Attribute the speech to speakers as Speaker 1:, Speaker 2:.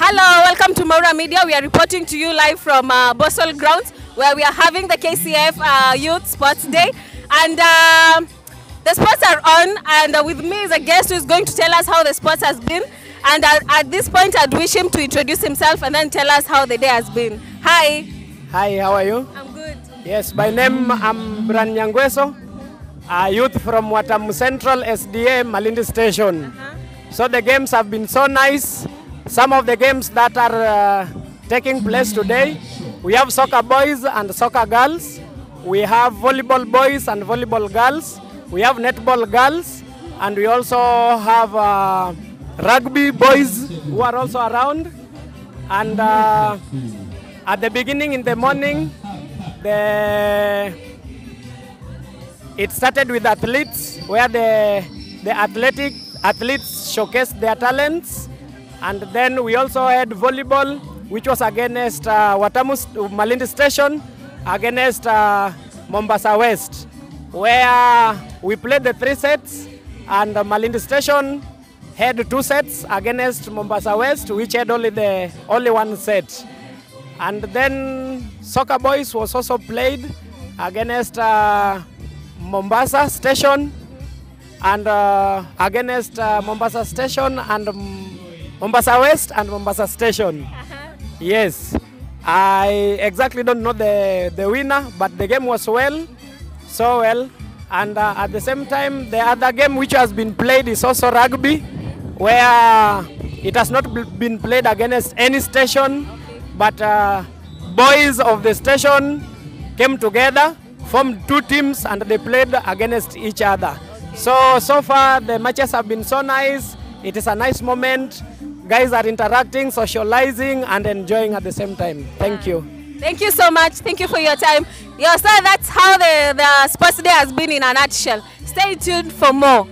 Speaker 1: Hello, welcome to Maura Media. We are reporting to you live from uh, Boswell Grounds where we are having the KCF uh, Youth Sports Day. And uh, the sports are on, and uh, with me is a guest who is going to tell us how the sports has been. And uh, at this point, I'd wish him to introduce himself and then tell us how the day has been. Hi.
Speaker 2: Hi, how are you?
Speaker 1: I'm good.
Speaker 2: Yes, by name I'm Brian Nyangweso, a youth from Watamu Central SDA Malindi Station. So the games have been so nice. Some of the games that are uh, taking place today, we have soccer boys and soccer girls. We have volleyball boys and volleyball girls. We have netball girls, and we also have uh, rugby boys who are also around. And uh, at the beginning in the morning, the it started with athletes where the the athletic athletes showcased their talents and then we also had volleyball which was against uh, Watamu Malindi Station against uh, Mombasa West where we played the three sets and Malindi Station had two sets against Mombasa West which had only the only one set. And then soccer boys was also played against uh, Mombasa Station and uh, against uh, Mombasa Station and um, Mombasa West and Mombasa Station. Yes, I exactly don't know the, the winner, but the game was well, so well. And uh, at the same time, the other game which has been played is also rugby, where it has not been played against any station, but uh, boys of the station came together, formed two teams, and they played against each other. So, so far the matches have been so nice. It is a nice moment. Guys are interacting, socializing, and enjoying at the same time. Thank you. Ah.
Speaker 1: Thank you so much. Thank you for your time. Yeah, so that's how the, the sports day has been in a nutshell. Stay tuned for more.